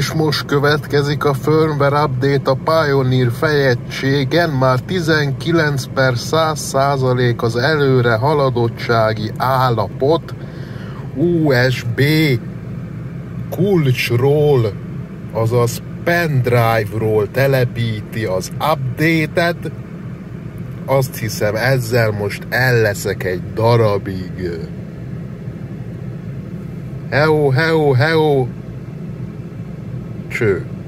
És most következik a firmware update a Pioneer fejegységen, már 19 per 100 százalék az előre haladottsági állapot. USB kulcsról, azaz pendrive-ról telepíti az update-et, azt hiszem ezzel most elleszek egy darabig. Heo, heo, heo, true.